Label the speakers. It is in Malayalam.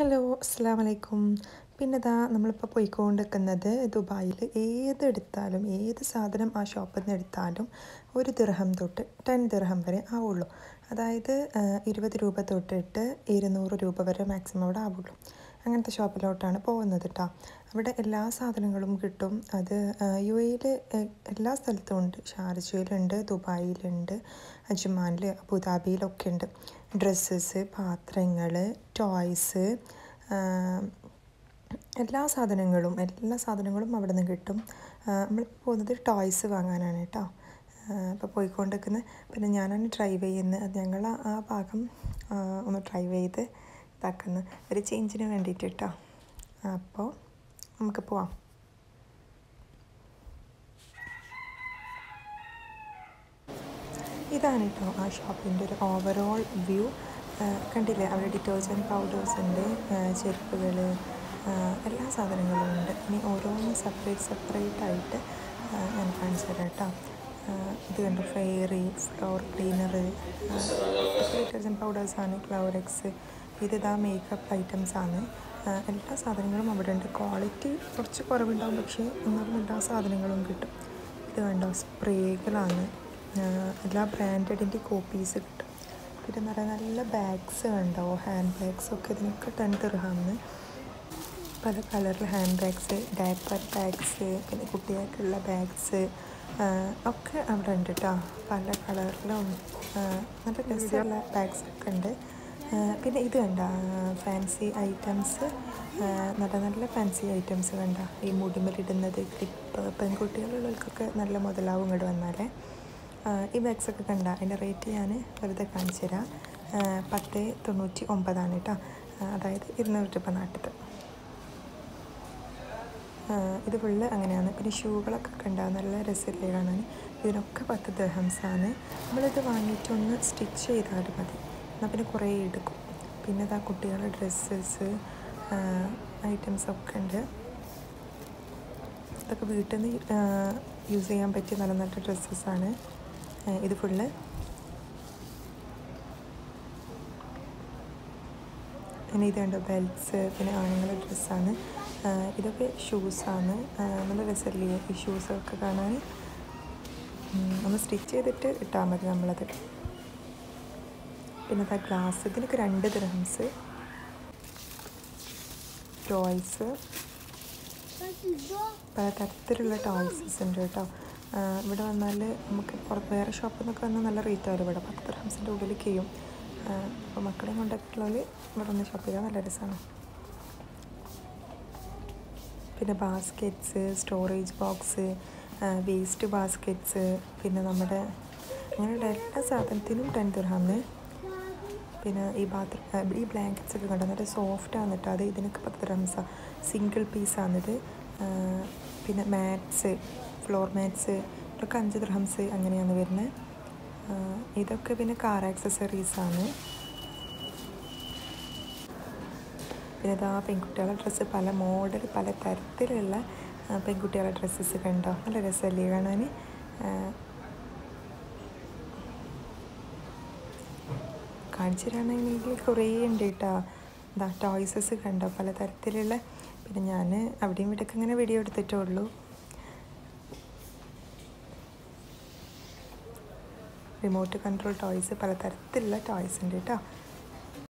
Speaker 1: ഹലോ അസ്സാം വലൈക്കും പിന്നെ ഇതാ നമ്മളിപ്പോൾ പോയിക്കൊണ്ടിരിക്കുന്നത് ദുബായിൽ ഏതെടുത്താലും ഏത് സാധനം ആ ഷോപ്പിൽ നിന്ന് എടുത്താലും ഒരു ദിർഹം തൊട്ട് ടെൻ ദിർഹം വരെ ആവുള്ളൂ. അതായത് ഇരുപത് രൂപ തൊട്ടിട്ട് ഇരുന്നൂറ് രൂപ വരെ മാക്സിമം അവിടെ ആവുള്ളൂ. അങ്ങനത്തെ ഷോപ്പിലോട്ടാണ് പോകുന്നത് കേട്ടോ അവിടെ എല്ലാ സാധനങ്ങളും കിട്ടും. അത് യു എയിൽ എല്ലാ സ്ഥലത്തും ഉണ്ട്. ഷാർജയിലുണ്ട് ദുബായിലുണ്ട് അജ്മാനിൽ അബുദാബിയിലൊക്കെ ഉണ്ട് ഡ്രസ്സസ് പാത്രങ്ങൾ ടോയ്സ് എല്ലാ സാധനങ്ങളും എല്ലാ സാധനങ്ങളും അവിടെ നിന്ന് കിട്ടും നമ്മൾ പോകുന്നത് ടോയ്സ് വാങ്ങാനാണ് കേട്ടോ ഇപ്പോൾ പോയിക്കൊണ്ടിരിക്കുന്നത് പിന്നെ ഞാനാണ് ഡ്രൈവ് ചെയ്യുന്നത് ഞങ്ങൾ ആ ഭാഗം ഒന്ന് ഡ്രൈവ് ചെയ്ത് ഇതാക്കുന്നു ഒരു ചേഞ്ചിന് വേണ്ടിയിട്ട് കേട്ടോ അപ്പോൾ നമുക്ക് പോവാം. ഇതാണ് കേട്ടോ ആ ഷോപ്പിന്റെ ഒരു ഓവറോൾ വ്യൂ കണ്ടില്ലേ? അവിടെ ഡിറ്റർജന്റ് പൗഡേഴ്സ് ഉണ്ട് ചെരുപ്പുകൾ എല്ലാ സാധനങ്ങളും ഉണ്ട്. ഇനി ഓരോന്ന് സെപ്പറേറ്റ് സെപ്പറേറ്റ് ആയിട്ട് ഞാൻ കാണിച്ചു തരാം കേട്ടോ ഇത് കണ്ടു? ഫെയറി ഫ്ലോർ ക്ലീനർ ഡിറ്റർജന്റ് പൗഡേഴ്സാണ് ക്ലൗറെക്സ് ഇതിതാ മേക്കപ്പ് ഐറ്റംസ് ആണ്. എല്ലാ സാധനങ്ങളും അവിടെ ഉണ്ട്. ക്വാളിറ്റി കുറച്ച് കുറവുണ്ടാവും പക്ഷേ എന്നാലും എല്ലാ സാധനങ്ങളും കിട്ടും. ഇത് കണ്ടോ? സ്പ്രേകളാണ് എല്ലാ ബ്രാൻഡഡിന്റെ കോപ്പീസ് കിട്ടും. പിന്നെ നിറയെ നല്ല ബാഗ്സ് കണ്ടോ? ഹാൻഡ് ബാഗ്സ് ഒക്കെ ഇതിനൊക്കെ ടെൻ ദിർഹാന്ന് പല കളറിൽ ഹാൻഡ് ബാഗ്സ് ഡാപ്പർ ബാഗ്സ് പിന്നെ കുട്ടികൾക്കുള്ള ബാഗ്സ് ഒക്കെ അവിടെ ഉണ്ട് കേട്ടോ പല കളറിലും നല്ല രസമുള്ള ബാഗ്സ് ഒക്കെ ഉണ്ട്. പിന്നെ ഇത് കണ്ട ഫാൻസി ഐറ്റംസ് നല്ല നല്ല ഫാൻസി ഐറ്റംസ് കണ്ട. ഈ മുടിമലിടുന്നത് ക്ലിപ്പ് പെൺകുട്ടികളുള്ളവർക്കൊക്കെ നല്ല മുതലാവും ഇങ്ങോട്ട് വന്നാലേ. ഈ ബാഗ്സൊക്കെ കണ്ട അതിന്റെ റേറ്റ് ഞാൻ വെറുതെ കാണിച്ചു തരാം. പത്ത് തൊണ്ണൂറ്റി ഒമ്പതാണ് കേട്ടോ അതായത് ഇരുന്നൂറ് രൂപ നാട്ടിൽ ഇത് ഫുള്ള് അങ്ങനെയാണ്. പിന്നെ ഷൂകളൊക്കെ കണ്ട നല്ല രസമില്ലേ കാണാൻ. ഇതിനൊക്കെ പത്ത് ദഹംസാണ് നമ്മളിത് വാങ്ങിയിട്ടൊന്ന് സ്റ്റിച്ച് ചെയ്താൽ മതി. എന്നാൽ പിന്നെ കുറേ എടുക്കും. പിന്നെ ഇതാ കുട്ടികളുടെ ഡ്രസ്സസ് ഐറ്റംസ് ഒക്കെ ഉണ്ട്. ഇതൊക്കെ വീട്ടിൽ നിന്ന് യൂസ് ചെയ്യാൻ പറ്റിയ നല്ല നല്ല ഡ്രസ്സസ്സാണ് ഇത് ഫുള്ള് പിന്നെ ഇത് കണ്ടോ ബെൽറ്റ്സ് പിന്നെ ആണുങ്ങളുടെ ഡ്രസ്സാണ് ഇതൊക്കെ ഷൂസാണ് നല്ല രസമല്ലേ ഈ ഷൂസൊക്കെ കാണാൻ? നമ്മൾ സ്റ്റിച്ച് ചെയ്തിട്ട് ഇട്ടാൽ മതി നമ്മളത്. പിന്നെ അതാ ഗ്ലാസ് ഇതിനൊക്കെ രണ്ട് ദ്രഹംസ് ടോയ്സ് പലതരത്തിലുള്ള ടോയ്സസ് ഉണ്ട് കേട്ടോ. ഇവിടെ വന്നാൽ നമുക്ക് പുറത്ത് വേറെ ഷോപ്പിൽ നിന്നൊക്കെ വന്നാൽ നല്ല റേറ്റ് ആവും ഇവിടെ. പത്ത് ദ്രഹംസിന്റെ ഉള്ളിൽ ചെയ്യും അപ്പോൾ മക്കളെ കൊണ്ടൊക്കെയുള്ളവർ ഇവിടെ ഒന്ന് ഷോപ്പ് ചെയ്യാൻ നല്ല രസമാണ് പിന്നെ baskets storage box waste baskets പിന്നെ നമ്മുടെ അങ്ങനെയുള്ള എല്ലാ സാധനത്തിനും ടെൻ ദിർഹാമ് പിന്നെ ഈ ബാത്റൂം ഈ ബ്ലാങ്കറ്റ്സ് ഒക്കെ കണ്ടോ? നല്ല സോഫ്റ്റ് ആണ് കേട്ടോ അത് ഇതിനൊക്കെ പത്ത് റംസാണ് സിംഗിൾ പീസാണിത് പിന്നെ മാറ്റ്സ് ഫ്ലോർ മാറ്റ്സ് ഇതൊക്കെ അഞ്ച് ദ്രഹംസ് അങ്ങനെയാണ് വരുന്നത് ഇതൊക്കെ പിന്നെ കാർ ആക്സസറീസാണ് പിന്നെ ഇതാ പെൺകുട്ടികളുടെ ഡ്രസ്സ് പല മോഡൽ പല തരത്തിലുള്ള പെൺകുട്ടികളുടെ ഡ്രസ്സസ് കണ്ടോ? നല്ല രസമല്ലേ കാണാൻ? കാണിച്ചു കുറേ ഉണ്ട് കേട്ടോ. എന്താ ടോയ്സസ് കണ്ടോ? പലതരത്തിലുള്ള. പിന്നെ ഞാൻ അവിടെയും ഇവിടെയൊക്കെ ഇങ്ങനെ വീഡിയോ എടുത്തിട്ടേ ഉള്ളൂ. റിമോട്ട് കൺട്രോൾ ടോയ്സ് പലതരത്തിലുള്ള ടോയ്സ് ഉണ്ട് കേട്ടോ.